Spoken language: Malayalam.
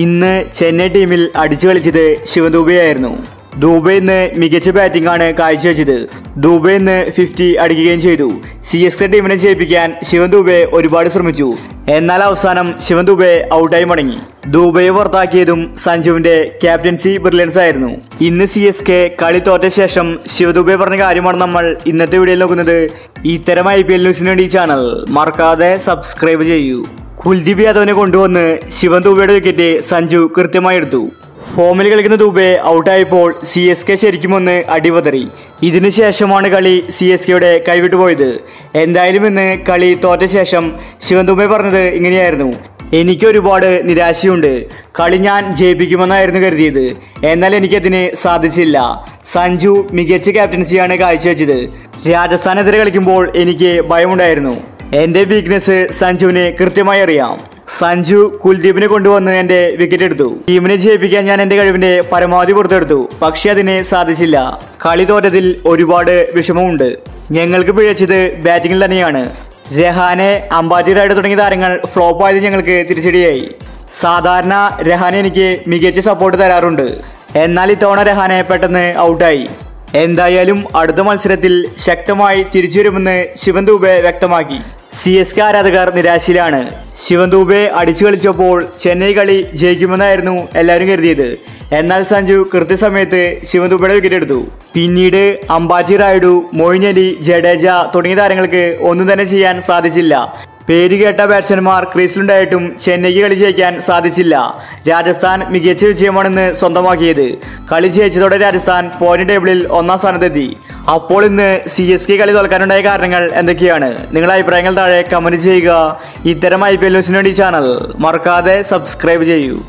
ഇന്ന് ചെന്നൈ ടീമിൽ അടിച്ചു കളിച്ചത് ശിവദൂബയായിരുന്നു. ദൂബൈ ഇന്ന് മികച്ച ബാറ്റിംഗ് ആണ് കാഴ്ചവെച്ചത്. ദൂബൈ ഇന്ന് ഫിഫ്റ്റി അടിക്കുകയും ചെയ്തു. സി എസ് കെ ടീമിനെ ജയിപ്പിക്കാൻ ശിവൻ ദൂബെ ഒരുപാട് ശ്രമിച്ചു. എന്നാൽ അവസാനം ശിവൻ ദൂബെ ഔട്ടായി മടങ്ങി. ദൂബൈ പുറത്താക്കിയതും സഞ്ജുവിന്റെ ക്യാപ്റ്റൻസി ബ്രില്യൻസ് ആയിരുന്നു. ഇന്ന് സി എസ് കെ കളി തോറ്റ ശേഷം ശിവദൂബെ പറഞ്ഞ കാര്യമാണ് നമ്മൾ ഇന്നത്തെ വീഡിയോയിൽ നോക്കുന്നത്. ഇത്തരം ഐ പി എൽ ന്യൂസിന് വേണ്ടി ചാനൽ മറക്കാതെ സബ്സ്ക്രൈബ് ചെയ്യൂ. കുൽദീപ് യാദവിനെ കൊണ്ടുവന്ന് ശിവൻ ദുബയുടെ വിക്കറ്റ് സഞ്ജു കൃത്യമായി എടുത്തു. ഫോമിൽ കളിക്കുന്ന ദുബെ ഔട്ടായപ്പോൾ സി എസ് കെ ശരിക്കും ഒന്ന് അടിപതറി ഇതിനു ശേഷമാണ് കളി സി എസ് കെയുടെ കൈവിട്ടു പോയത്. എന്തായാലും ഇന്ന് കളി തോറ്റ ശേഷം ശിവൻ ദുബെ പറഞ്ഞത് ഇങ്ങനെയായിരുന്നു. എനിക്ക് ഒരുപാട് നിരാശയുണ്ട്. കളി ഞാൻ ജയിപ്പിക്കുമെന്നായിരുന്നു കരുതിയത്. എന്നാൽ എനിക്കതിന് സാധിച്ചില്ല. സഞ്ജു മികച്ച ക്യാപ്റ്റൻസിയാണ് കാഴ്ചവെച്ചത്. രാജസ്ഥാനെതിരെ കളിക്കുമ്പോൾ എനിക്ക് ഭയമുണ്ടായിരുന്നു. എന്റെ വീക്ക്നെസ് സഞ്ജുവിന് കൃത്യമായി അറിയാം. സഞ്ജു കുൽദീപിനെ കൊണ്ടുവന്ന് എന്റെ വിക്കറ്റ് എടുത്തു. ടീമിനെ ജയിപ്പിക്കാൻ ഞാൻ എന്റെ കഴിവിന്റെ പരമാവധി പുറത്തെടുത്തു. പക്ഷെ അതിന് സാധിച്ചില്ല. കളി തോറ്റതിൽ ഒരുപാട് വിഷമമുണ്ട്. ഞങ്ങൾക്ക് പിഴച്ചത് ബാറ്റിങ്ങിൽ തന്നെയാണ്. രഹാനെ അംബാറ്റി റൈഡ് തുടങ്ങിയ താരങ്ങൾ ഫ്ലോപ്പ് ആയത് ഞങ്ങൾക്ക് തിരിച്ചടിയായി. സാധാരണ രഹാനെ എനിക്ക് മികച്ച സപ്പോർട്ട് തരാറുണ്ട്. എന്നാൽ ഇത്തവണ രഹാനെ പെട്ടെന്ന് ഔട്ടായി എന്തായാലും അടുത്ത മത്സരത്തിൽ ശക്തമായി തിരിച്ചു വരുമെന്ന് ശിവൻ ദൂബെ വ്യക്തമാക്കി. സി എസ് കെ ആരാധകർ നിരാശയിലാണ്. ശിവന്തൂബെ അടിച്ചു കളിച്ചപ്പോൾ ചെന്നൈ കളി ജയിക്കുമെന്നായിരുന്നു എല്ലാവരും കരുതിയത്. എന്നാൽ സഞ്ജു കൃത്യസമയത്ത് ശിവന്തൂബയുടെ വിക്കറ്റ് എടുത്തു. പിന്നീട് അംബാറ്റി റായിഡു മൊയിൻ അലി ജഡേജ തുടങ്ങിയ താരങ്ങൾക്ക് ഒന്നും തന്നെ ചെയ്യാൻ സാധിച്ചില്ല. പേര് കേട്ട ബാറ്റ്സ്മാൻമാർ ക്രീസിലുണ്ടായിട്ടും ചെന്നൈക്ക് കളി ജയിക്കാൻ സാധിച്ചില്ല. രാജസ്ഥാൻ മികച്ച വിജയമാണെന്ന് സ്വന്തമാക്കിയത്. കളി ജയിച്ചതോടെ രാജസ്ഥാൻ പോയിന്റ് ടേബിളിൽ ഒന്നാം സ്ഥാനത്തെത്തി. അപ്പോൾ ഇന്ന് സി എസ് കെ കളി തോൽക്കാനുണ്ടായ കാരണങ്ങൾ എന്തൊക്കെയാണ്? നിങ്ങളുടെ അഭിപ്രായങ്ങൾ താഴെ കമന്റ് ചെയ്യുക. ഇത്തരം ഐ പി എൽ ന്യൂസിന് വേണ്ടി ചാനൽ മറക്കാതെ സബ്സ്ക്രൈബ് ചെയ്യൂ.